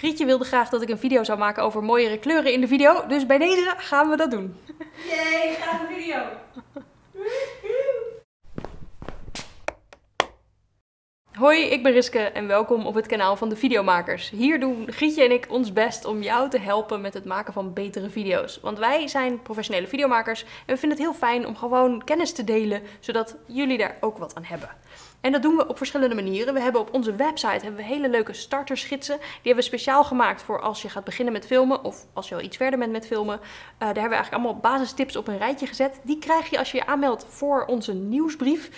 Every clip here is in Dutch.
Grietje wilde graag dat ik een video zou maken over mooiere kleuren in de video. Dus bij deze gaan we dat doen. Yay, graag een video. Hoi, ik ben Riske en welkom op het kanaal van de Videomakers. Hier doen Grietje en ik ons best om jou te helpen met het maken van betere video's. Want wij zijn professionele videomakers en we vinden het heel fijn om gewoon kennis te delen, zodat jullie daar ook wat aan hebben. En dat doen we op verschillende manieren. We hebben op onze website hebben we hele leuke starterschitsen. Die hebben we speciaal gemaakt voor als je gaat beginnen met filmen of als je al iets verder bent met filmen. Uh, daar hebben we eigenlijk allemaal basistips op een rijtje gezet. Die krijg je als je je aanmeldt voor onze nieuwsbrief.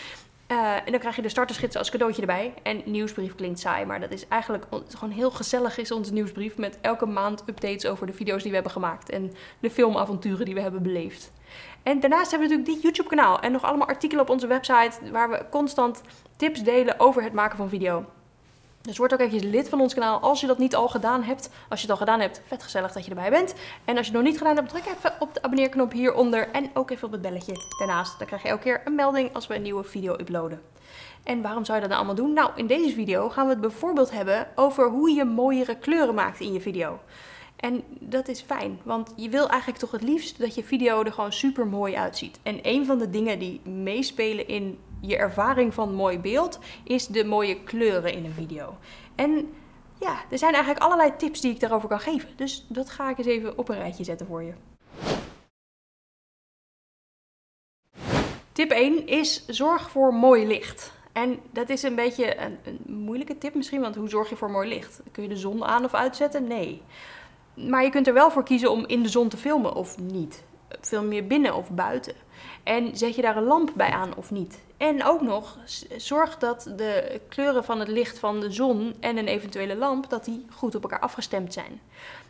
Uh, en dan krijg je de starterschitsen als cadeautje erbij. En nieuwsbrief klinkt saai, maar dat is eigenlijk gewoon heel gezellig is onze nieuwsbrief. Met elke maand updates over de video's die we hebben gemaakt. En de filmavonturen die we hebben beleefd. En daarnaast hebben we natuurlijk dit YouTube kanaal. En nog allemaal artikelen op onze website waar we constant tips delen over het maken van video. Dus word ook eventjes lid van ons kanaal als je dat niet al gedaan hebt. Als je het al gedaan hebt, vet gezellig dat je erbij bent. En als je het nog niet gedaan hebt, druk even op de abonneerknop hieronder. En ook even op het belletje daarnaast. Dan krijg je elke keer een melding als we een nieuwe video uploaden. En waarom zou je dat nou allemaal doen? Nou, in deze video gaan we het bijvoorbeeld hebben over hoe je mooiere kleuren maakt in je video. En dat is fijn, want je wil eigenlijk toch het liefst dat je video er gewoon super mooi uitziet. En een van de dingen die meespelen in je ervaring van mooi beeld is de mooie kleuren in een video. En ja, er zijn eigenlijk allerlei tips die ik daarover kan geven. Dus dat ga ik eens even op een rijtje zetten voor je. Tip 1 is zorg voor mooi licht. En dat is een beetje een, een, moeilijke tip misschien, want hoe zorg je voor mooi licht? Kun je de zon aan of uitzetten? Nee. Maar je kunt er wel voor kiezen om in de zon te filmen of niet. Film je binnen of buiten? En zet je daar een lamp bij aan of niet? En ook nog, zorg dat de kleuren van het licht van de zon en een eventuele lamp, dat die goed op elkaar afgestemd zijn.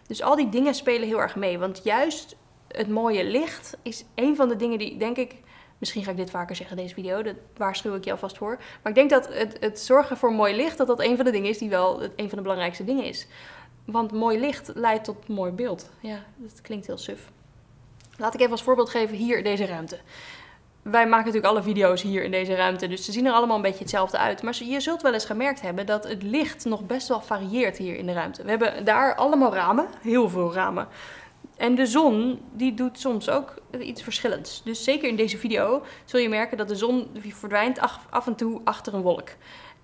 Dus al die dingen spelen heel erg mee. Want juist het mooie licht is een van de dingen die, denk ik, misschien ga ik dit vaker zeggen in deze video, dat waarschuw ik je alvast voor. Maar ik denk dat het, het zorgen voor mooi licht, dat dat een van de dingen is die wel een van de belangrijkste dingen is. Want mooi licht leidt tot mooi beeld. Ja, dat klinkt heel suf. Laat ik even als voorbeeld geven hier deze ruimte. Wij maken natuurlijk alle video's hier in deze ruimte, dus ze zien er allemaal een beetje hetzelfde uit. Maar je zult wel eens gemerkt hebben dat het licht nog best wel varieert hier in de ruimte. We hebben daar allemaal ramen, heel veel ramen. En de zon, die doet soms ook iets verschillends. Dus zeker in deze video zul je merken dat de zon verdwijnt af en toe achter een wolk.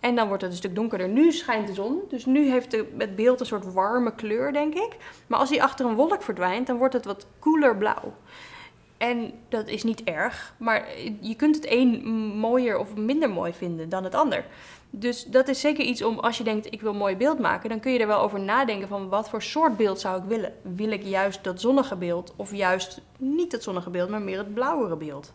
En dan wordt het een stuk donkerder. Nu schijnt de zon, dus nu heeft het beeld een soort warme kleur, denk ik. Maar als die achter een wolk verdwijnt, dan wordt het wat koeler blauw. En dat is niet erg, maar je kunt het een mooier of minder mooi vinden dan het ander. Dus dat is zeker iets om, als je denkt, ik wil een mooi beeld maken, dan kun je er wel over nadenken van wat voor soort beeld zou ik willen. Wil ik juist dat zonnige beeld of juist niet het zonnige beeld, maar meer het blauwere beeld?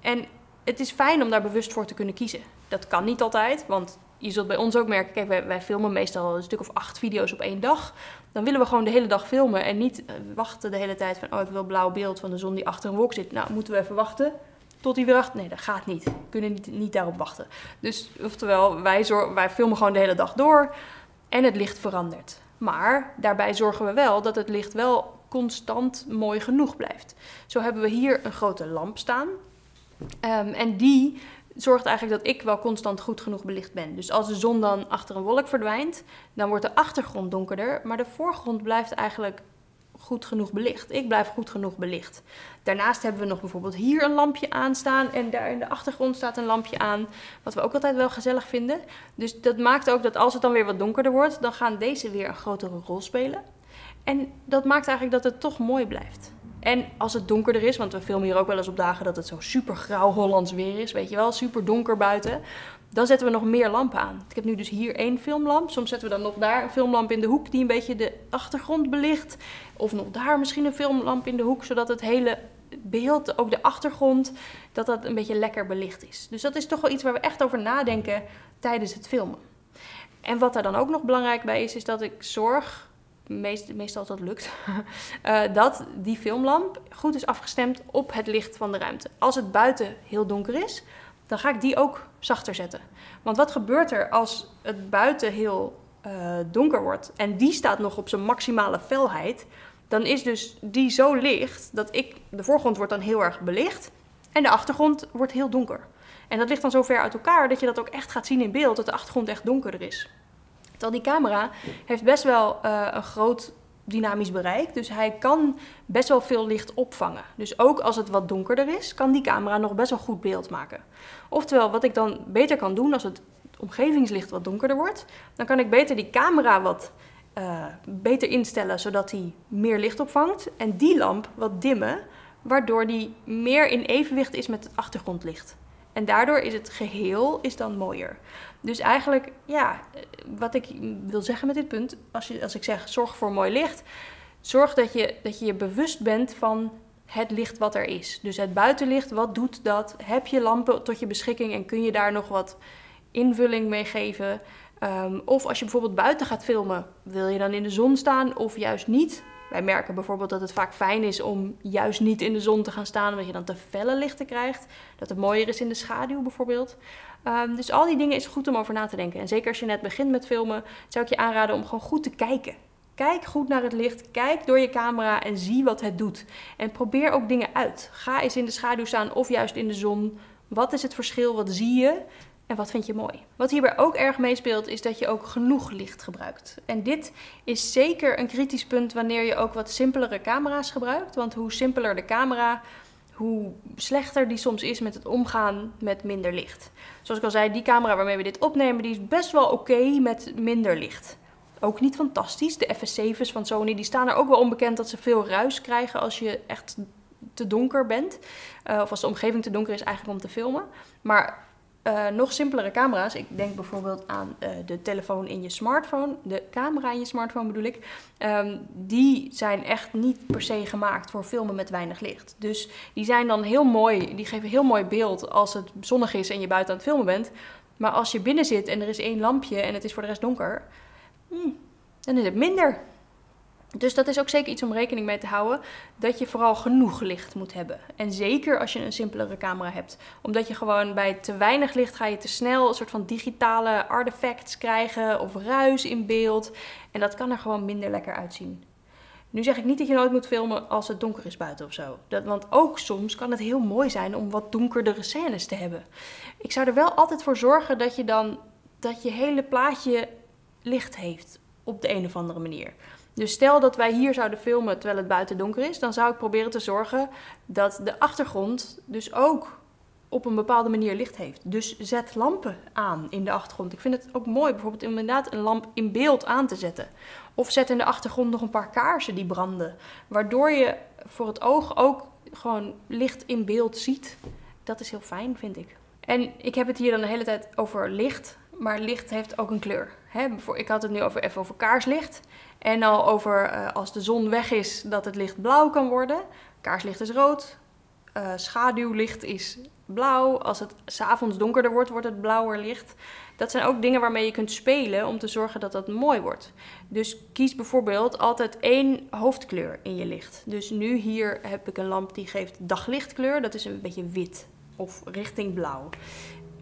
En het is fijn om daar bewust voor te kunnen kiezen. Dat kan niet altijd, want je zult bij ons ook merken, kijk, wij, filmen meestal een stuk of acht video's op één dag. Dan willen we gewoon de hele dag filmen en niet eh, wachten de hele tijd van, oh, ik wil blauw beeld van de zon die achter een wolk zit. Nou, moeten we even wachten tot die weer achter... Nee, dat gaat niet. We kunnen niet, niet daarop wachten. Dus, oftewel, wij, wij filmen gewoon de hele dag door en het licht verandert. Maar daarbij zorgen we wel dat het licht wel constant mooi genoeg blijft. Zo hebben we hier een grote lamp staan. Um, en die zorgt eigenlijk dat ik wel constant goed genoeg belicht ben. Dus als de zon dan achter een wolk verdwijnt, dan wordt de achtergrond donkerder, maar de voorgrond blijft eigenlijk goed genoeg belicht. Ik blijf goed genoeg belicht. Daarnaast hebben we nog bijvoorbeeld hier een lampje aanstaan en daar in de achtergrond staat een lampje aan, wat we ook altijd wel gezellig vinden. Dus dat maakt ook dat als het dan weer wat donkerder wordt, dan gaan deze weer een grotere rol spelen. En dat maakt eigenlijk dat het toch mooi blijft. En als het donkerder is, want we filmen hier ook wel eens op dagen dat het zo super grauw Hollands weer is, weet je wel, super donker buiten. Dan zetten we nog meer lampen aan. Ik heb nu dus hier één filmlamp. Soms zetten we dan nog daar een filmlamp in de hoek die een beetje de achtergrond belicht. Of nog daar misschien een filmlamp in de hoek, zodat het hele beeld, ook de achtergrond, dat dat een beetje lekker belicht is. Dus dat is toch wel iets waar we echt over nadenken tijdens het filmen. En wat daar dan ook nog belangrijk bij is, is dat ik zorg meest, meestal dat lukt, uh, dat die filmlamp goed is afgestemd op het licht van de ruimte. Als het buiten heel donker is, dan ga ik die ook zachter zetten. Want wat gebeurt er als het buiten heel uh, donker wordt en die staat nog op zijn maximale felheid, dan is dus die zo licht dat ik, de voorgrond wordt dan heel erg belicht en de achtergrond wordt heel donker. En dat ligt dan zo ver uit elkaar dat je dat ook echt gaat zien in beeld, dat de achtergrond echt donkerder is. Terwijl die camera heeft best wel uh, een groot dynamisch bereik. Dus hij kan best wel veel licht opvangen. Dus ook als het wat donkerder is, kan die camera nog best wel goed beeld maken. Oftewel, wat ik dan beter kan doen als het omgevingslicht wat donkerder wordt, dan kan ik beter die camera wat uh, beter instellen, zodat hij meer licht opvangt. En die lamp wat dimmen, waardoor die meer in evenwicht is met het achtergrondlicht. En daardoor is het geheel is dan mooier. Dus eigenlijk, ja, wat ik wil zeggen met dit punt, als, je, als ik zeg zorg voor mooi licht, zorg dat je, dat je je bewust bent van het licht wat er is. Dus het buitenlicht, wat doet dat? Heb je lampen tot je beschikking en kun je daar nog wat invulling mee geven? Um, of als je bijvoorbeeld buiten gaat filmen, wil je dan in de zon staan of juist niet? Wij merken bijvoorbeeld dat het vaak fijn is om juist niet in de zon te gaan staan, omdat je dan te felle lichten krijgt. Dat het mooier is in de schaduw bijvoorbeeld. Um, dus al die dingen is goed om over na te denken. En zeker als je net begint met filmen, zou ik je aanraden om gewoon goed te kijken. Kijk goed naar het licht, kijk door je camera en zie wat het doet. En probeer ook dingen uit. Ga eens in de schaduw staan of juist in de zon. Wat is het verschil? Wat zie je? En wat vind je mooi? Wat hierbij ook erg meespeelt, is dat je ook genoeg licht gebruikt. En dit is zeker een kritisch punt wanneer je ook wat simpelere camera's gebruikt. Want hoe simpeler de camera, hoe slechter die soms is met het omgaan met minder licht. Zoals ik al zei, die camera waarmee we dit opnemen, die is best wel oké met minder licht. Ook niet fantastisch. De FS7's van Sony die staan er ook wel onbekend dat ze veel ruis krijgen als je echt te donker bent. Uh, of als de omgeving te donker is eigenlijk om te filmen. Maar uh, nog simpelere camera's. Ik denk bijvoorbeeld aan uh, de telefoon in je smartphone, de camera in je smartphone bedoel ik. Um, die zijn echt niet per se gemaakt voor filmen met weinig licht. Dus die zijn dan heel mooi, die geven heel mooi beeld als het zonnig is en je buiten aan het filmen bent. Maar als je binnen zit en er is één lampje en het is voor de rest donker, hmm, dan is het minder. Dus dat is ook zeker iets om rekening mee te houden. Dat je vooral genoeg licht moet hebben. En zeker als je een simpelere camera hebt. Omdat je gewoon bij te weinig licht ga je te snel een soort van digitale artifacts krijgen. Of ruis in beeld. En dat kan er gewoon minder lekker uitzien. Nu zeg ik niet dat je nooit moet filmen als het donker is buiten of zo. Dat, want ook soms kan het heel mooi zijn om wat donkerdere scènes te hebben. Ik zou er wel altijd voor zorgen dat je dan dat je hele plaatje licht heeft. Op de een of andere manier. Dus stel dat wij hier zouden filmen terwijl het buiten donker is, dan zou ik proberen te zorgen dat de achtergrond dus ook op een bepaalde manier licht heeft. Dus zet lampen aan in de achtergrond. Ik vind het ook mooi bijvoorbeeld inderdaad een lamp in beeld aan te zetten. Of zet in de achtergrond nog een paar kaarsen die branden. Waardoor je voor het oog ook gewoon licht in beeld ziet. Dat is heel fijn, vind ik. En ik heb het hier dan de hele tijd over licht. Maar licht heeft ook een kleur. ik had het nu over, even over kaarslicht. En al over uh, als de zon weg is, dat het licht blauw kan worden. Kaarslicht is rood. Uh, schaduwlicht is blauw. Als het s'avonds donkerder wordt, wordt het blauwer licht. Dat zijn ook dingen waarmee je kunt spelen om te zorgen dat dat mooi wordt. Dus kies bijvoorbeeld altijd één hoofdkleur in je licht. Dus nu hier heb ik een lamp die geeft daglichtkleur. Dat is een beetje wit of richting blauw.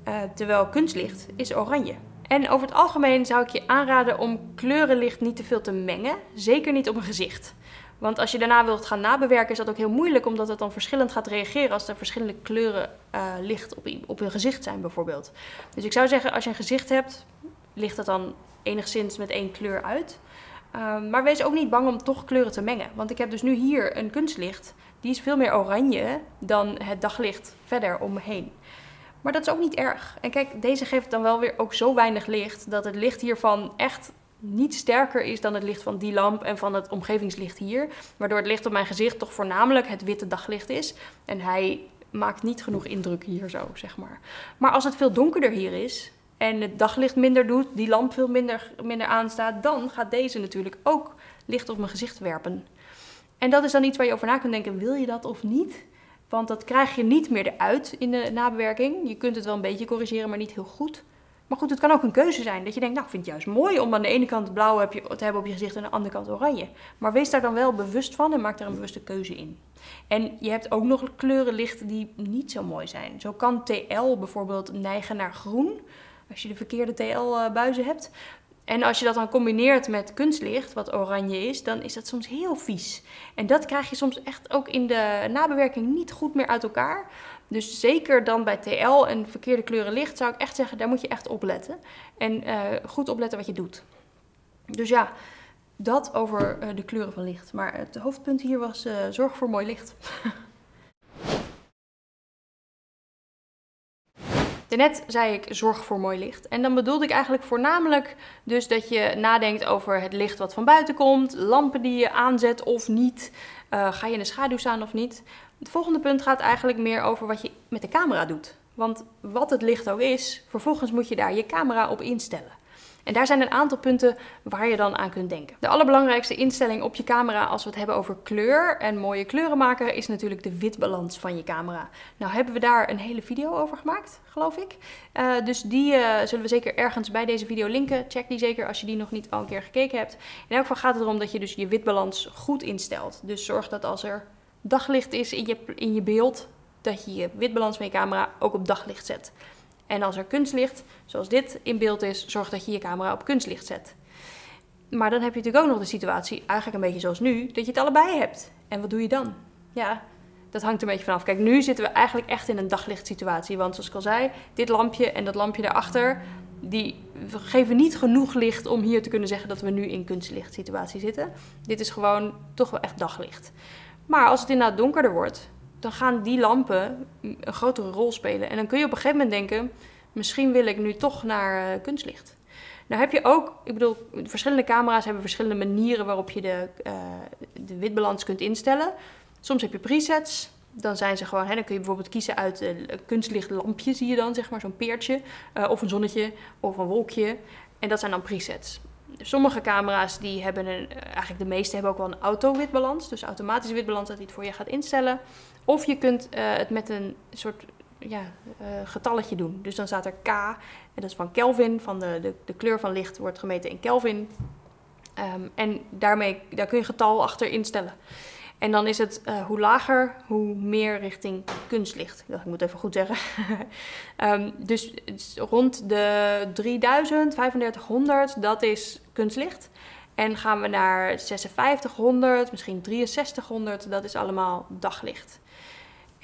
Uh, terwijl kunstlicht is oranje. En over het algemeen zou ik je aanraden om kleurenlicht niet te veel te mengen. Zeker niet op een gezicht. Want als je daarna wilt gaan nabewerken, is dat ook heel moeilijk, omdat het dan verschillend gaat reageren als er verschillende kleuren uh, licht op, op een gezicht zijn, bijvoorbeeld. Dus ik zou zeggen, als je een gezicht hebt, ligt dat dan enigszins met één kleur uit. Um, maar wees ook niet bang om toch kleuren te mengen. Want ik heb dus nu hier een kunstlicht, die is veel meer oranje dan het daglicht verder om me heen. Maar dat is ook niet erg. En kijk, deze geeft dan wel weer ook zo weinig licht dat het licht hiervan echt niet sterker is dan het licht van die lamp en van het omgevingslicht hier. Waardoor het licht op mijn gezicht toch voornamelijk het witte daglicht is. En hij maakt niet genoeg indruk hier zo, zeg maar. Maar als het veel donkerder hier is en het daglicht minder doet, die lamp veel minder, minder aanstaat, dan gaat deze natuurlijk ook licht op mijn gezicht werpen. En dat is dan iets waar je over na kunt denken, wil je dat of niet? Want dat krijg je niet meer eruit in de nabewerking. Je kunt het wel een beetje corrigeren, maar niet heel goed. Maar goed, het kan ook een keuze zijn. Dat je denkt, nou, ik vind het juist mooi om aan de ene kant blauw te hebben op je gezicht en aan de andere kant oranje. Maar wees daar dan wel bewust van en maak daar een bewuste keuze in. En je hebt ook nog kleurenlichten die niet zo mooi zijn. Zo kan TL bijvoorbeeld neigen naar groen. Als je de verkeerde TL-buizen hebt. En als je dat dan combineert met kunstlicht, wat oranje is, dan is dat soms heel vies. En dat krijg je soms echt ook in de nabewerking niet goed meer uit elkaar. Dus zeker dan bij TL en verkeerde kleuren licht zou ik echt zeggen, daar moet je echt op letten. En uh, goed opletten wat je doet. Dus ja, dat over eh, de kleuren van licht. Maar het hoofdpunt hier was uh, zorg voor mooi licht. Net zei ik zorg voor mooi licht. En dan bedoelde ik eigenlijk voornamelijk dus dat je nadenkt over het licht wat van buiten komt, lampen die je aanzet of niet, uh, ga je in de schaduw staan of niet. Het volgende punt gaat eigenlijk meer over wat je met de camera doet. Want wat het licht ook is, vervolgens moet je daar je camera op instellen. En daar zijn een aantal punten waar je dan aan kunt denken. De allerbelangrijkste instelling op je camera als we het hebben over kleur en mooie kleuren maken is natuurlijk de witbalans van je camera. Nou hebben we daar een hele video over gemaakt, geloof ik. Uh, dus die uh, zullen we zeker ergens bij deze video linken. Check die zeker als je die nog niet al een keer gekeken hebt. In elk geval gaat het erom dat je dus je witbalans goed instelt. Dus zorg dat als er daglicht is in je, in je beeld, dat je je witbalans van je camera ook op daglicht zet. En als er kunstlicht, zoals dit in beeld is, zorg dat je je camera op kunstlicht zet. Maar dan heb je natuurlijk ook nog de situatie, eigenlijk een beetje zoals nu, dat je het allebei hebt. En wat doe je dan? Ja, dat hangt een beetje vanaf. Kijk, nu zitten we eigenlijk echt in een daglicht-situatie. Want zoals ik al zei, dit lampje en dat lampje daarachter, die geven niet genoeg licht om hier te kunnen zeggen dat we nu in kunstlicht-situatie zitten. Dit is gewoon toch wel echt daglicht. Maar als het inderdaad donkerder wordt, dan gaan die lampen een grotere rol spelen. En dan kun je op een gegeven moment denken, misschien wil ik nu toch naar uh, kunstlicht. Nou heb je ook, ik bedoel, verschillende camera's hebben verschillende manieren waarop je de, uh, de witbalans kunt instellen. Soms heb je presets, dan zijn ze gewoon, hè, dan kun je bijvoorbeeld kiezen uit een kunstlichtlampje, zie je dan, zeg maar, zo'n peertje. Of een zonnetje, of een wolkje. En dat zijn dan presets. Sommige camera's die hebben een, eigenlijk de meeste hebben ook wel een auto-witbalans. Dus automatische witbalans dat hij het voor je gaat instellen. Of je kunt uh, het met een soort ja, uh, getalletje doen. Dus dan staat er K, en dat is van Kelvin, van de, de, de kleur van licht wordt gemeten in Kelvin. Um, en daarmee, daar kun je getal achter instellen. En dan is het uh, hoe lager, hoe meer richting kunstlicht. Ik, ik moet even goed zeggen. um, dus rond de 3000, 3500, dat is kunstlicht. En gaan we naar 5600, misschien 6300, dat is allemaal daglicht.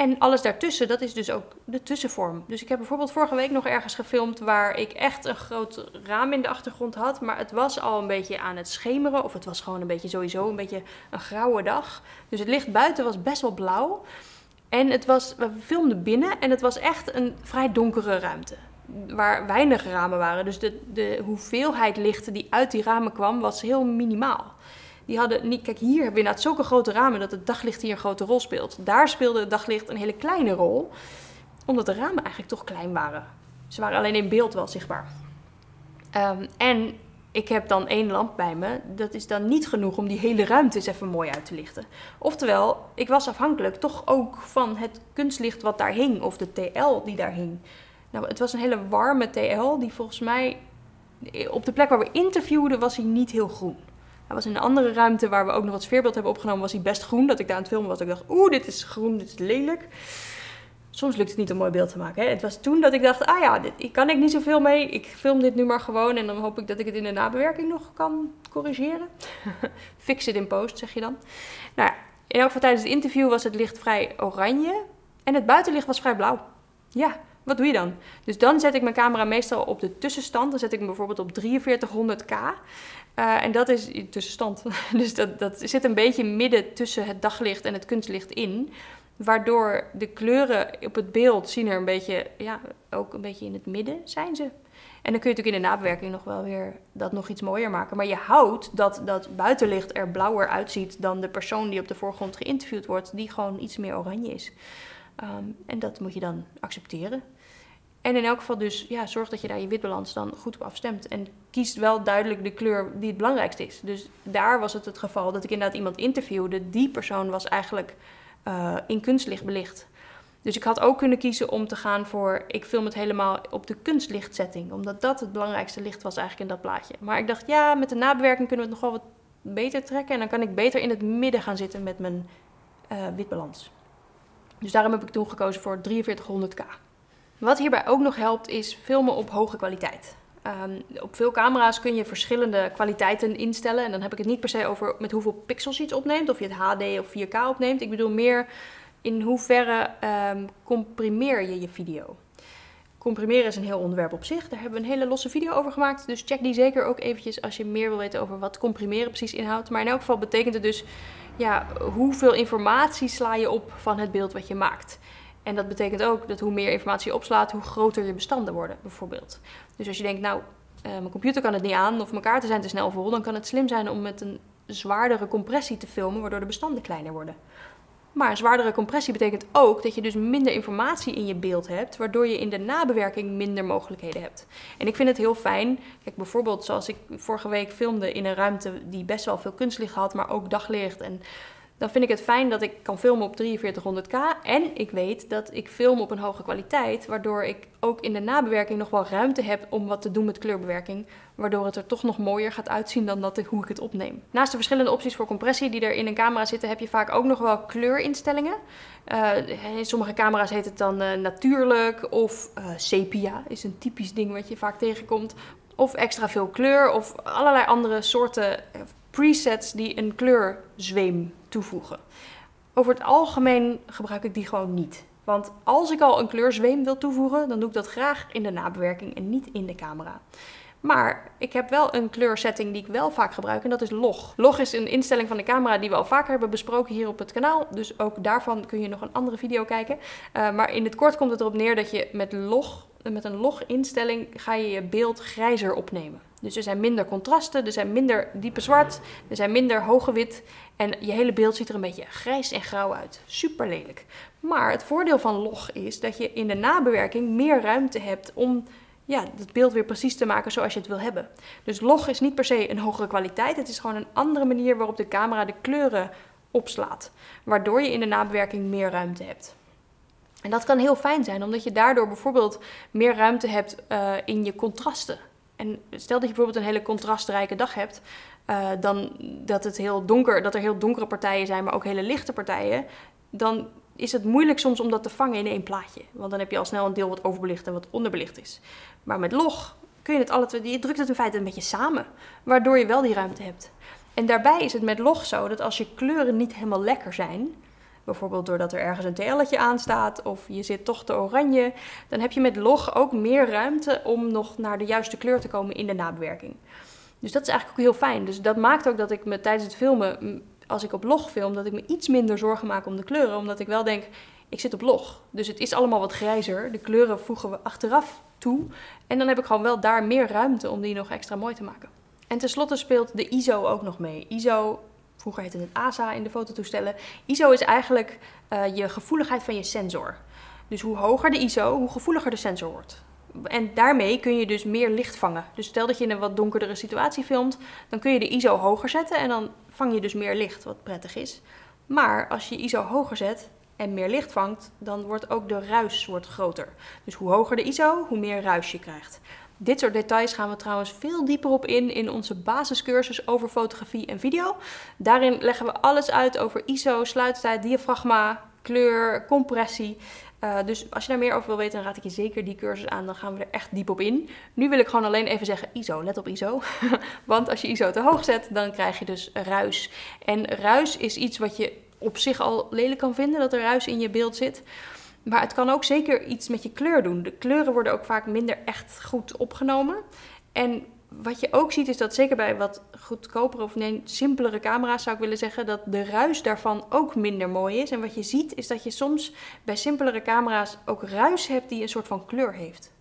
En alles daartussen, dat is dus ook de tussenvorm. Dus ik heb bijvoorbeeld vorige week nog ergens gefilmd waar ik echt een groot raam in de achtergrond had. Maar het was al een beetje aan het schemeren. Of het was gewoon een beetje sowieso een beetje een grauwe dag. Dus het licht buiten was best wel blauw. En het was, we filmden binnen en het was echt een vrij donkere ruimte. Waar weinig ramen waren. Dus de, de hoeveelheid licht die uit die ramen kwam was heel minimaal die hadden niet. Kijk, hier hebben we inderdaad zulke grote ramen dat het daglicht hier een grote rol speelt. Daar speelde het daglicht een hele kleine rol, omdat de ramen eigenlijk toch klein waren. Ze waren alleen in beeld wel zichtbaar. Um, en ik heb dan één lamp bij me. Dat is dan niet genoeg om die hele ruimte eens even mooi uit te lichten. Oftewel, ik was afhankelijk toch ook van het kunstlicht wat daar hing, of de TL die daar hing. Nou, het was een hele warme TL die volgens mij op de plek waar we interviewden was hij niet heel groen. Hij was in een andere ruimte waar we ook nog wat sfeerbeeld hebben opgenomen, was hij best groen. Dat ik daar aan het filmen was, ik dacht, oeh, dit is groen, dit is lelijk. Soms lukt het niet om mooi beeld te maken. Hè? Het was toen dat ik dacht, ah ja, dit kan ik niet zoveel mee. Ik film dit nu maar gewoon en dan hoop ik dat ik het in de nabewerking nog kan corrigeren. Fix it in post, zeg je dan. Nou ja, in elk geval tijdens het interview was het licht vrij oranje en het buitenlicht was vrij blauw. Ja, wat doe je dan? Dus dan zet ik mijn camera meestal op de tussenstand. Dan zet ik hem bijvoorbeeld op 4300k. Uh, en dat is tussenstand. Dus dat, dat zit een beetje midden tussen het daglicht en het kunstlicht in. Waardoor de kleuren op het beeld zien er een beetje, ja, ook een beetje in het midden zijn ze. En dan kun je natuurlijk in de nabewerking nog wel weer dat nog iets mooier maken. Maar je houdt dat dat buitenlicht er blauwer uitziet dan de persoon die op de voorgrond geïnterviewd wordt, die gewoon iets meer oranje is. Um, en dat moet je dan accepteren. En in elk geval dus, ja, zorg dat je daar je witbalans dan goed op afstemt. En kies wel duidelijk de kleur die het belangrijkste is. Dus daar was het het geval dat ik inderdaad iemand interviewde. Die persoon was eigenlijk uh, in kunstlicht belicht. Dus ik had ook kunnen kiezen om te gaan voor, ik film het helemaal op de kunstlichtzetting. Omdat dat het belangrijkste licht was eigenlijk in dat plaatje. Maar ik dacht, ja, met de nabewerking kunnen we het nog wel wat beter trekken. En dan kan ik beter in het midden gaan zitten met mijn uh, witbalans. Dus daarom heb ik toen gekozen voor 4300k. Wat hierbij ook nog helpt is filmen op hoge kwaliteit. Um, op veel camera's kun je verschillende kwaliteiten instellen. En dan heb ik het niet per se over met hoeveel pixels je iets opneemt. Of je het HD of 4K opneemt. Ik bedoel meer in hoeverre um, comprimeer je je video. Comprimeren is een heel onderwerp op zich. Daar hebben we een hele losse video over gemaakt. Dus check die zeker ook eventjes als je meer wil weten over wat comprimeren precies inhoudt. Maar in elk geval betekent het dus ja, hoeveel informatie sla je op van het beeld wat je maakt. En dat betekent ook dat hoe meer informatie je opslaat, hoe groter je bestanden worden, bijvoorbeeld. Dus als je denkt, nou, uh, mijn computer kan het niet aan of mijn kaarten zijn te snel vol, dan kan het slim zijn om met een zwaardere compressie te filmen, waardoor de bestanden kleiner worden. Maar zwaardere compressie betekent ook dat je dus minder informatie in je beeld hebt, waardoor je in de nabewerking minder mogelijkheden hebt. En ik vind het heel fijn. Kijk, bijvoorbeeld zoals ik vorige week filmde in een ruimte die best wel veel kunstlicht had, maar ook daglicht en dan vind ik het fijn dat ik kan filmen op 4300k. En ik weet dat ik film op een hoge kwaliteit, waardoor ik ook in de nabewerking nog wel ruimte heb om wat te doen met kleurbewerking. Waardoor het er toch nog mooier gaat uitzien dan dat hoe ik het opneem. Naast de verschillende opties voor compressie die er in een camera zitten, heb je vaak ook nog wel kleurinstellingen. Uh, in sommige camera's heet het dan uh, natuurlijk of uh, sepia is een typisch ding wat je vaak tegenkomt. Of extra veel kleur of allerlei andere soorten presets die een kleurzweem toevoegen. Over het algemeen gebruik ik die gewoon niet. Want als ik al een kleurzweem wil toevoegen, dan doe ik dat graag in de nabewerking en niet in de camera. Maar ik heb wel een kleursetting die ik wel vaak gebruik en dat is log. Log is een instelling van de camera die we al vaker hebben besproken hier op het kanaal. Dus ook daarvan kun je nog een andere video kijken. Uh, maar in het kort komt het erop neer dat je met log, met een log instelling, ga je je beeld grijzer opnemen. Dus er zijn minder contrasten, er zijn minder diepe zwart, er zijn minder hoge wit. En je hele beeld ziet er een beetje grijs en grauw uit. Super lelijk. Maar het voordeel van log is dat je in de nabewerking meer ruimte hebt om ja, het beeld weer precies te maken zoals je het wil hebben. Dus log is niet per se een hogere kwaliteit. Het is gewoon een andere manier waarop de camera de kleuren opslaat. Waardoor je in de nabewerking meer ruimte hebt. En dat kan heel fijn zijn, omdat je daardoor bijvoorbeeld meer ruimte hebt uh, in je contrasten. En stel dat je bijvoorbeeld een hele contrastrijke dag hebt, uh, dan dat, het heel donker, dat er heel donkere partijen zijn, maar ook hele lichte partijen, dan is het moeilijk soms om dat te vangen in één plaatje. Want dan heb je al snel een deel wat overbelicht en wat onderbelicht is. Maar met log kun je het alle twee, je drukt het in feite een beetje samen, waardoor je wel die ruimte hebt. En daarbij is het met log zo dat als je kleuren niet helemaal lekker zijn, bijvoorbeeld doordat er ergens een TL'tje aan staat of je zit toch te oranje, dan heb je met log ook meer ruimte om nog naar de juiste kleur te komen in de nabewerking. Dus dat is eigenlijk ook heel fijn. Dus dat maakt ook dat ik me tijdens het filmen, als ik op log film, dat ik me iets minder zorgen maak om de kleuren, omdat ik wel denk, ik zit op log. Dus het is allemaal wat grijzer. De kleuren voegen we achteraf toe. En dan heb ik gewoon wel daar meer ruimte om die nog extra mooi te maken. En tenslotte speelt de ISO ook nog mee. ISO Vroeger heette het ASA in de fototoestellen. ISO is eigenlijk uh, je gevoeligheid van je sensor. Dus hoe hoger de ISO, hoe gevoeliger de sensor wordt. En daarmee kun je dus meer licht vangen. Dus stel dat je in een wat donkerdere situatie filmt, dan kun je de ISO hoger zetten en dan vang je dus meer licht, wat prettig is. Maar als je ISO hoger zet en meer licht vangt, dan wordt ook de ruis wordt groter. Dus hoe hoger de ISO, hoe meer ruis je krijgt. Dit soort details gaan we trouwens veel dieper op in in onze basiscursus over fotografie en video. Daarin leggen we alles uit over ISO, sluittijd, diafragma, kleur, compressie. Uh, dus als je daar meer over wil weten, dan raad ik je zeker die cursus aan. Dan gaan we er echt diep op in. Nu wil ik gewoon alleen even zeggen ISO. Let op ISO. Want als je ISO te hoog zet, dan krijg je dus ruis. En ruis is iets wat je op zich al lelijk kan vinden, dat er ruis in je beeld zit. Maar het kan ook zeker iets met je kleur doen. De kleuren worden ook vaak minder echt goed opgenomen. En wat je ook ziet is dat zeker bij wat goedkopere of nee, simpelere camera's zou ik willen zeggen, dat de ruis daarvan ook minder mooi is. En wat je ziet is dat je soms bij simpelere camera's ook ruis hebt die een soort van kleur heeft.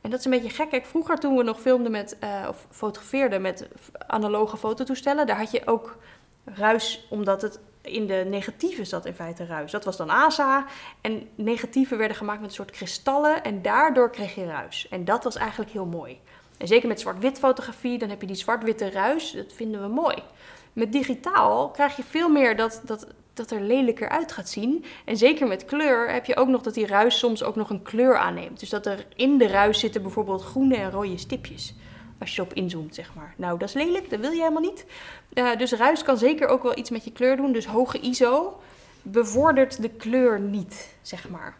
En dat is een beetje gek. Kijk, vroeger toen we nog filmden met, uh, of fotografeerden met analoge fototoestellen, daar had je ook ruis omdat het in de negatieve zat in feite ruis. Dat was dan ASA. En negatieven werden gemaakt met een soort kristallen. En daardoor kreeg je ruis. En dat was eigenlijk heel mooi. En zeker met zwart-wit fotografie, dan heb je die zwart-witte ruis. Dat vinden we mooi. Met digitaal krijg je veel meer dat, dat, dat er lelijker uit gaat zien. En zeker met kleur heb je ook nog dat die ruis soms ook nog een kleur aanneemt. Dus dat er in de ruis zitten bijvoorbeeld groene en rode stipjes als je op inzoomt, zeg maar. Nou, dat is lelijk, dat wil je helemaal niet. Uh, dus ruis kan zeker ook wel iets met je kleur doen. Dus hoge ISO bevordert de kleur niet, zeg maar.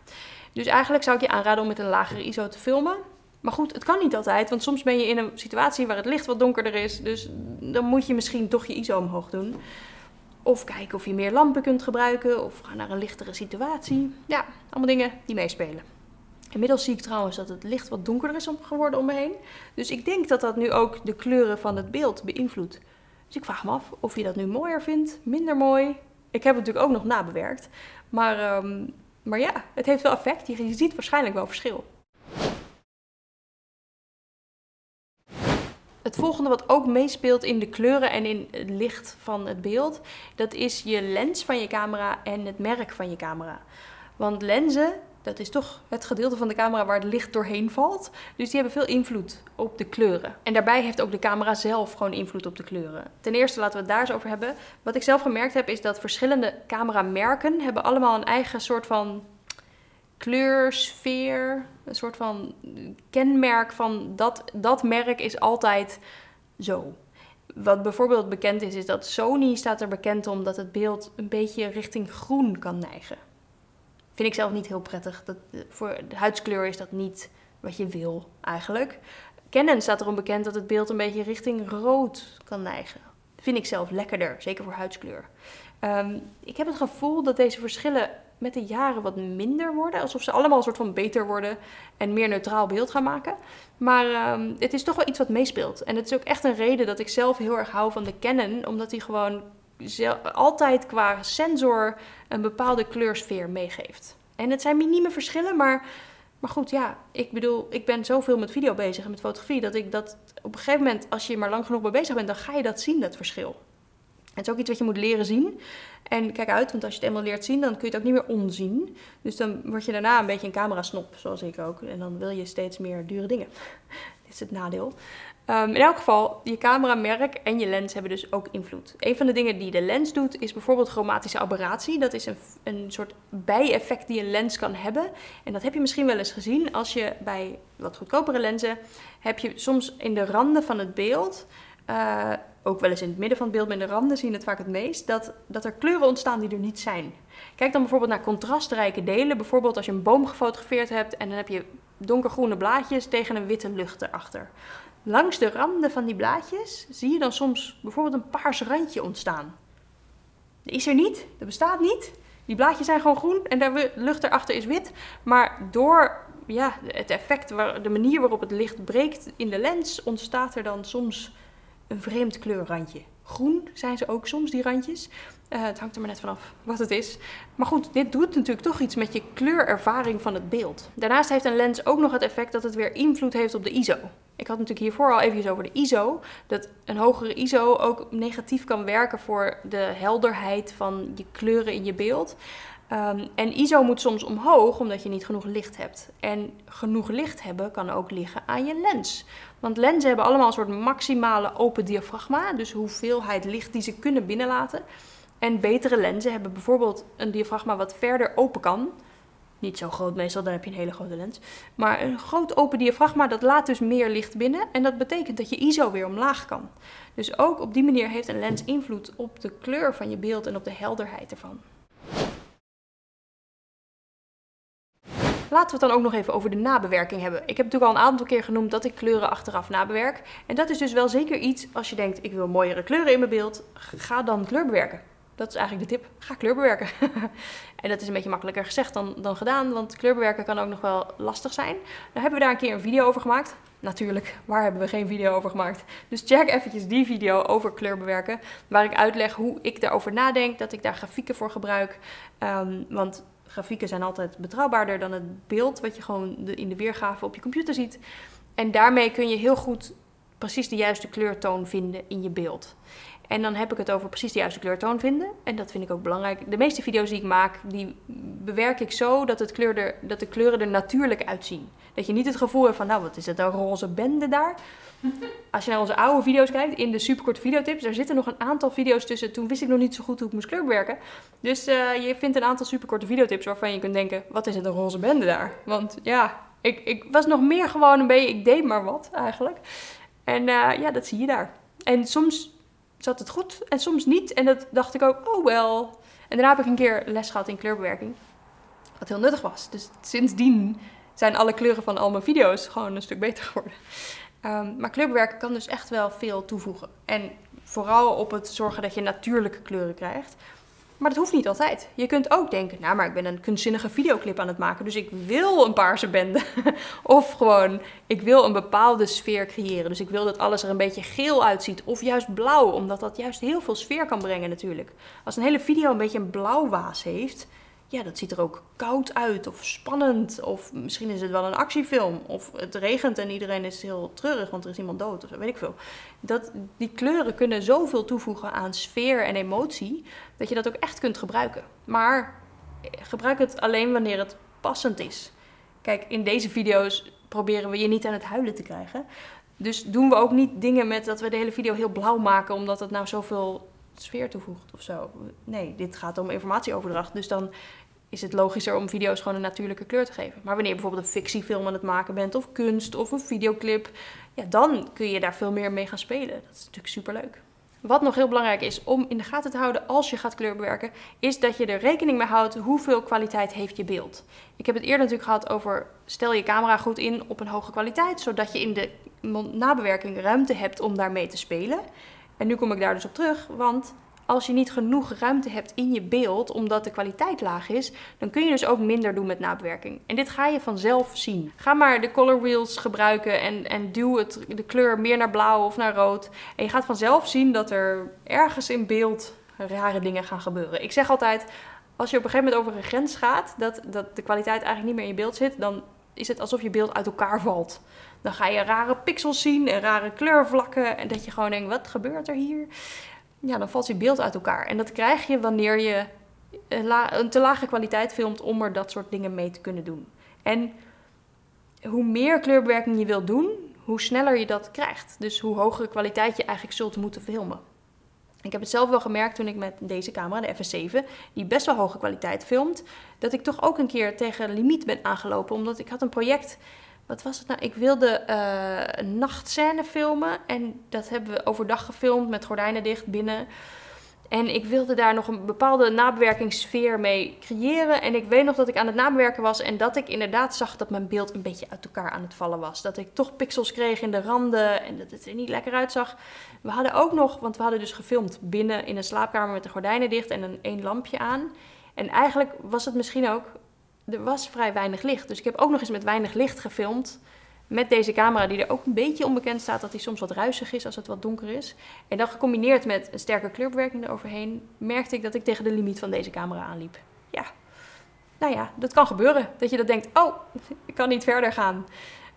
Dus eigenlijk zou ik je aanraden om met een lagere ISO te filmen. Maar goed, het kan niet altijd, want soms ben je in een situatie waar het licht wat donkerder is. Dus dan moet je misschien toch je ISO omhoog doen. Of kijken of je meer lampen kunt gebruiken, of ga naar een lichtere situatie. Ja, allemaal dingen die meespelen. Inmiddels zie ik trouwens dat het licht wat donkerder is geworden om me heen. Dus ik denk dat dat nu ook de kleuren van het beeld beïnvloedt. Dus ik vraag me af of je dat nu mooier vindt, minder mooi. Ik heb het natuurlijk ook nog nabewerkt. Maar, ehm, maar ja, het heeft wel effect. Je, je ziet waarschijnlijk wel verschil. Het volgende wat ook meespeelt in de kleuren en in het licht van het beeld, dat is je lens van je camera en het merk van je camera. Want lenzen, dat is toch het gedeelte van de camera waar het licht doorheen valt. Dus die hebben veel invloed op de kleuren. En daarbij heeft ook de camera zelf gewoon invloed op de kleuren. Ten eerste laten we het daar eens over hebben. Wat ik zelf gemerkt heb is dat verschillende cameramerken hebben allemaal een eigen soort van kleursfeer, een soort van kenmerk van dat, dat merk is altijd zo. Wat bijvoorbeeld bekend is, is dat Sony staat er bekend om dat het beeld een beetje richting groen kan neigen. Vind ik zelf niet heel prettig. Dat, voor de huidskleur is dat niet wat je wil eigenlijk. Canon staat erom bekend dat het beeld een beetje richting rood kan neigen. Vind ik zelf lekkerder, zeker voor huidskleur. Um, ik heb het gevoel dat deze verschillen met de jaren wat minder worden. Alsof ze allemaal een soort van beter worden en meer neutraal beeld gaan maken. Maar um, het is toch wel iets wat meespeelt. En het is ook echt een reden dat ik zelf heel erg hou van de Canon. Omdat die gewoon altijd qua sensor een bepaalde kleursfeer meegeeft. En het zijn minieme verschillen, maar, maar goed, ja, ik bedoel, ik ben zoveel met video bezig en met fotografie, dat ik dat op een gegeven moment, als je maar lang genoeg mee bezig bent, dan ga je dat zien, dat verschil. Het is ook iets wat je moet leren zien. En kijk uit, want als je het eenmaal leert zien, dan kun je het ook niet meer onzien. Dus dan word je daarna een beetje een camera-snop, zoals ik ook. En dan wil je steeds meer dure dingen. Dit is het nadeel. Um, in elk geval, je cameramerk en je lens hebben dus ook invloed. Een van de dingen die de lens doet, is bijvoorbeeld chromatische aberratie. Dat is een, een soort bijeffect die een lens kan hebben. En dat heb je misschien wel eens gezien als je bij wat goedkopere lenzen, heb je soms in de randen van het beeld... Uh, ook wel eens in het midden van het beeld, met de randen zien het vaak het meest, dat, dat er kleuren ontstaan die er niet zijn. Kijk dan bijvoorbeeld naar contrastrijke delen. Bijvoorbeeld als je een boom gefotografeerd hebt en dan heb je donkergroene blaadjes tegen een witte lucht erachter. Langs de randen van die blaadjes zie je dan soms bijvoorbeeld een paars randje ontstaan. Dat is er niet, dat bestaat niet. Die blaadjes zijn gewoon groen en de lucht erachter is wit. Maar door ja, het effect, de manier waarop het licht breekt in de lens, ontstaat er dan soms een vreemd kleurrandje. Groen zijn ze ook soms, die randjes. Uh, het hangt er maar net vanaf wat het is. Maar goed, dit doet natuurlijk toch iets met je kleurervaring van het beeld. Daarnaast heeft een lens ook nog het effect dat het weer invloed heeft op de ISO. Ik had natuurlijk hiervoor al even over de ISO. Dat een hogere ISO ook negatief kan werken voor de helderheid van je kleuren in je beeld. Um, en ISO moet soms omhoog omdat je niet genoeg licht hebt. En genoeg licht hebben kan ook liggen aan je lens. Want lenzen hebben allemaal een soort maximale open diafragma, dus hoeveelheid licht die ze kunnen binnenlaten. En betere lenzen hebben bijvoorbeeld een diafragma wat verder open kan. Niet zo groot meestal, dan heb je een hele grote lens. Maar een groot open diafragma, dat laat dus meer licht binnen. En dat betekent dat je ISO weer omlaag kan. Dus ook op die manier heeft een lens invloed op de kleur van je beeld en op de helderheid ervan. Laten we het dan ook nog even over de nabewerking hebben. Ik heb natuurlijk al een aantal keer genoemd dat ik kleuren achteraf nabewerk. En dat is dus wel zeker iets als je denkt, ik wil mooiere kleuren in mijn beeld. Ga dan kleur bewerken. Dat is eigenlijk de tip. Ga kleur bewerken. en dat is een beetje makkelijker gezegd dan, dan gedaan, want kleurbewerken kan ook nog wel lastig zijn. Daar hebben we daar een keer een video over gemaakt. Natuurlijk, waar hebben we geen video over gemaakt? Dus check eventjes die video over kleurbewerken, waar ik uitleg hoe ik daarover nadenk, dat ik daar grafieken voor gebruik. Um, want grafieken zijn altijd betrouwbaarder dan het beeld wat je gewoon in de weergave op je computer ziet. En daarmee kun je heel goed precies de juiste kleurtoon vinden in je beeld. En dan heb ik het over precies de juiste kleurtoon vinden. En dat vind ik ook belangrijk. De meeste video's die ik maak, die bewerk ik zo dat, het kleur er, dat de kleuren er natuurlijk uitzien. Dat je niet het gevoel hebt van, nou wat is het een roze bende daar. Als je naar onze oude video's kijkt, in de superkorte videotips, daar zitten nog een aantal video's tussen. Toen wist ik nog niet zo goed hoe ik moest kleurbewerken. Dus uh, je vindt een aantal superkorte videotips waarvan je kunt denken, wat is het een roze bende daar? Want ja, ik, ik was nog meer gewoon een beetje, ik deed maar wat eigenlijk. En uh, ja, dat zie je daar. En soms zat het goed en soms niet. En dat dacht ik ook, oh wel. En daarna heb ik een keer les gehad in kleurbewerking. Wat heel nuttig was. Dus sindsdien zijn alle kleuren van al mijn video's gewoon een stuk beter geworden. Um, maar kleurbewerken kan dus echt wel veel toevoegen. En vooral op het zorgen dat je natuurlijke kleuren krijgt. Maar dat hoeft niet altijd. Je kunt ook denken, nou, maar ik ben een kunstzinnige videoclip aan het maken, dus ik wil een paarse bende. of gewoon, ik wil een bepaalde sfeer creëren. Dus ik wil dat alles er een beetje geel uitziet, of juist blauw, omdat dat juist heel veel sfeer kan brengen natuurlijk. Als een hele video een beetje een blauw waas heeft, ja, dat ziet er ook koud uit of spannend. Of misschien is het wel een actiefilm. Of het regent en iedereen is heel treurig, want er is iemand dood of zo, weet ik veel. Dat, die kleuren kunnen zoveel toevoegen aan sfeer en emotie, dat je dat ook echt kunt gebruiken. Maar gebruik het alleen wanneer het passend is. Kijk, in deze video's proberen we je niet aan het huilen te krijgen. Dus doen we ook niet dingen met dat we de hele video heel blauw maken, omdat het nou zoveel sfeer toevoegt of zo. Nee, dit gaat om informatieoverdracht. Dus dan is het logischer om video's gewoon een natuurlijke kleur te geven. Maar wanneer je bijvoorbeeld een fictiefilm aan het maken bent, of kunst, of een videoclip, ja, dan kun je daar veel meer mee gaan spelen. Dat is natuurlijk superleuk. Wat nog heel belangrijk is om in de gaten te houden als je gaat kleurbewerken, is dat je er rekening mee houdt hoeveel kwaliteit heeft je beeld. Ik heb het eerder natuurlijk gehad over stel je camera goed in op een hoge kwaliteit, zodat je in de nabewerking ruimte hebt om daarmee te spelen. En nu kom ik daar dus op terug, want als je niet genoeg ruimte hebt in je beeld, omdat de kwaliteit laag is, dan kun je dus ook minder doen met nabewerking. En dit ga je vanzelf zien. Ga maar de color wheels gebruiken en, en duw het, de kleur meer naar blauw of naar rood. En je gaat vanzelf zien dat er ergens in beeld rare dingen gaan gebeuren. Ik zeg altijd, als je op een gegeven moment over een grens gaat, dat, dat de kwaliteit eigenlijk niet meer in je beeld zit, dan is het alsof je beeld uit elkaar valt. Dan ga je rare pixels zien en rare kleurvlakken. En dat je gewoon denkt, wat gebeurt er hier? Ja, dan valt je beeld uit elkaar. En dat krijg je wanneer je een te lage kwaliteit filmt om er dat soort dingen mee te kunnen doen. En hoe meer kleurbewerking je wilt doen, hoe sneller je dat krijgt. Dus hoe hogere kwaliteit je eigenlijk zult moeten filmen. Ik heb het zelf wel gemerkt toen ik met deze camera, de FS7, die best wel hoge kwaliteit filmt, dat ik toch ook een keer tegen de limiet ben aangelopen. Omdat ik had een project wat was het nou? Ik wilde uh, een filmen. En dat hebben we overdag gefilmd met gordijnen dicht binnen. En ik wilde daar nog een bepaalde nabewerkingssfeer mee creëren. En ik weet nog dat ik aan het nabewerken was en dat ik inderdaad zag dat mijn beeld een beetje uit elkaar aan het vallen was. Dat ik toch pixels kreeg in de randen en dat het er niet lekker uitzag. We hadden ook nog, want we hadden dus gefilmd binnen in een slaapkamer met de gordijnen dicht en een één lampje aan. En eigenlijk was het misschien ook er was vrij weinig licht. Dus ik heb ook nog eens met weinig licht gefilmd. Met deze camera, die er ook een beetje onbekend staat dat die soms wat ruisig is als het wat donker is. En dan gecombineerd met een sterke kleurbewerking eroverheen, merkte ik dat ik tegen de limiet van deze camera aanliep. Ja, nou ja, dat kan gebeuren. Dat je dat denkt, oh, ik kan niet verder gaan.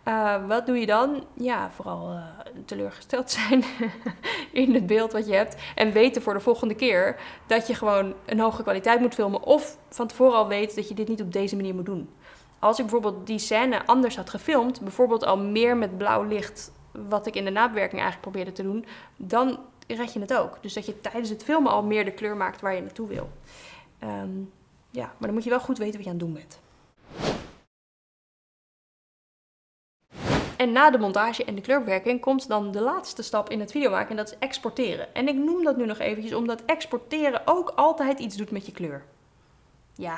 Uh, wat doe je dan? Ja, vooral uh, teleurgesteld zijn in het beeld wat je hebt. En weten voor de volgende keer dat je gewoon een hoge kwaliteit moet filmen. Of van tevoren al weet dat je dit niet op deze manier moet doen. Als ik bijvoorbeeld die scène anders had gefilmd, bijvoorbeeld al meer met blauw licht, wat ik in de nabewerking eigenlijk probeerde te doen, dan red je het ook. Dus dat je tijdens het filmen al meer de kleur maakt waar je naartoe wil. Um, ja, maar dan moet je wel goed weten wat je aan het doen bent. En na de montage en de kleurbewerking komt dan de laatste stap in het video maken en dat is exporteren. En ik noem dat nu nog eventjes omdat exporteren ook altijd iets doet met je kleur. Ja,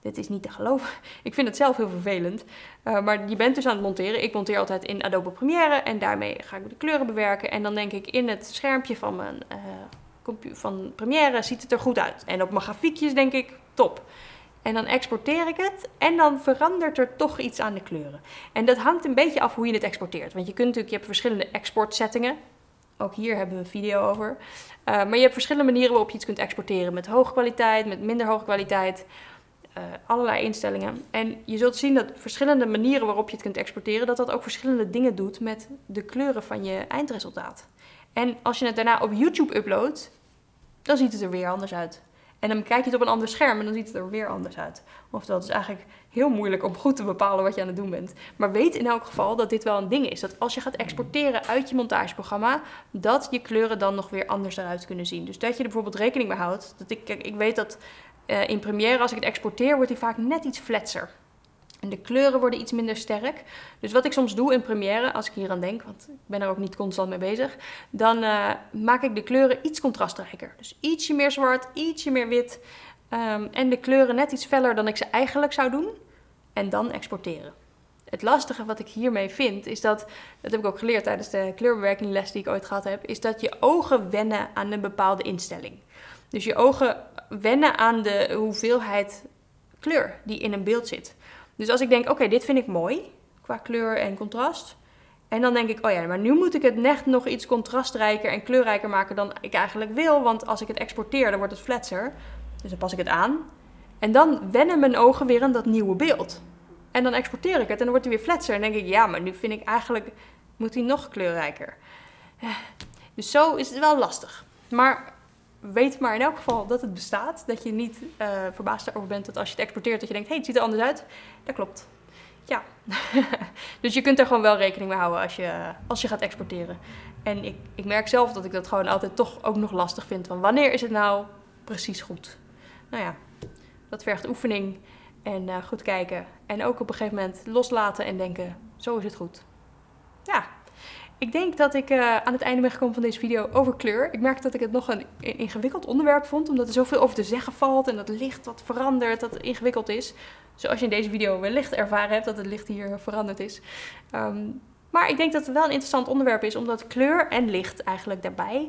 dit is niet te geloven. Ik vind het zelf heel vervelend. Uh, maar je bent dus aan het monteren. Ik monteer altijd in Adobe Premiere en daarmee ga ik de kleuren bewerken. En dan denk ik in het schermpje van mijn uh, van Premiere ziet het er goed uit. En op mijn grafiekjes denk ik top. En dan exporteer ik het en dan verandert er toch iets aan de kleuren. En dat hangt een beetje af hoe je het exporteert. Want je kunt natuurlijk, je hebt verschillende exportsettingen. Ook hier hebben we een video over. Uh, maar je hebt verschillende manieren waarop je iets kunt exporteren. Met hoge kwaliteit, met minder hoge kwaliteit. Uh, allerlei instellingen. En je zult zien dat verschillende manieren waarop je het kunt exporteren, dat dat ook verschillende dingen doet met de kleuren van je eindresultaat. En als je het daarna op YouTube uploadt, dan ziet het er weer anders uit. En dan kijk je het op een ander scherm en dan ziet het er weer anders uit. Oftewel, het is eigenlijk heel moeilijk om goed te bepalen wat je aan het doen bent. Maar weet in elk geval dat dit wel een ding is. Dat als je gaat exporteren uit je montageprogramma, dat je kleuren dan nog weer anders eruit kunnen zien. Dus dat je er bijvoorbeeld rekening mee houdt. Dat ik, ik weet dat uh, in Premiere, als ik het exporteer, wordt hij vaak net iets fletser. En de kleuren worden iets minder sterk. Dus wat ik soms doe in Premiere, als ik hier aan denk, want ik ben er ook niet constant mee bezig, dan uh, maak ik de kleuren iets contrastrijker. Dus ietsje meer zwart, ietsje meer wit. Um, en de kleuren net iets feller dan ik ze eigenlijk zou doen. En dan exporteren. Het lastige wat ik hiermee vind, is dat, dat heb ik ook geleerd tijdens de kleurbewerkingles die ik ooit gehad heb, is dat je ogen wennen aan een bepaalde instelling. Dus je ogen wennen aan de hoeveelheid kleur die in een beeld zit. Dus als ik denk, oké, dit vind ik mooi qua kleur en contrast. En dan denk ik, oh ja, maar nu moet ik het net nog iets contrastrijker en kleurrijker maken dan ik eigenlijk wil. Want als ik het exporteer, dan wordt het flatser. Dus dan pas ik het aan. En dan wennen mijn ogen weer aan dat nieuwe beeld. En dan exporteer ik het en dan wordt hij weer flatser. En dan denk ik, ja, maar nu vind ik eigenlijk, moet hij nog kleurrijker. Eh, dus zo is het wel lastig. Maar weet maar in elk geval dat het bestaat. Dat je niet uh, verbaasd erover bent dat als je het exporteert, dat je denkt, hé, hey, het ziet er anders uit. Dat klopt. Ja. dus je kunt er gewoon wel rekening mee houden als je, als je gaat exporteren. En ik, ik merk zelf dat ik dat gewoon altijd toch ook nog lastig vind. Van wanneer is het nou precies goed? Nou ja, dat vergt oefening en uh, goed kijken. En ook op een gegeven moment loslaten en denken, zo is het goed. Ja, ik denk dat ik uh, aan het einde ben gekomen van deze video over kleur. Ik merk dat ik het nog een ingewikkeld onderwerp vond, omdat er zoveel over te zeggen valt en dat licht wat verandert, dat het ingewikkeld is. Zoals je in deze video wellicht ervaren hebt dat het licht hier veranderd is. Um, maar ik denk dat het wel een interessant onderwerp is, omdat kleur en licht eigenlijk daarbij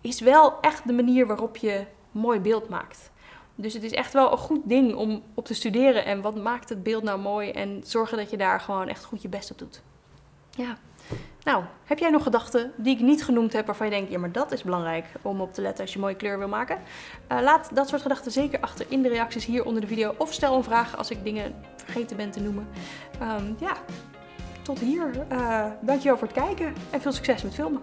is wel echt de manier waarop je mooi beeld maakt. Dus het is echt wel een goed ding om op te studeren en wat maakt het beeld nou mooi en zorgen dat je daar gewoon echt goed je best op doet. Ja. Nou, heb jij nog gedachten die ik niet genoemd heb waarvan je denkt, ja maar dat is belangrijk om op te letten als je mooie kleur wil maken? Uh, laat dat soort gedachten zeker achter in de reacties hier onder de video of stel een vraag als ik dingen vergeten ben te noemen. Um, ja, tot hier. Uh, dankjewel voor het kijken en veel succes met filmen.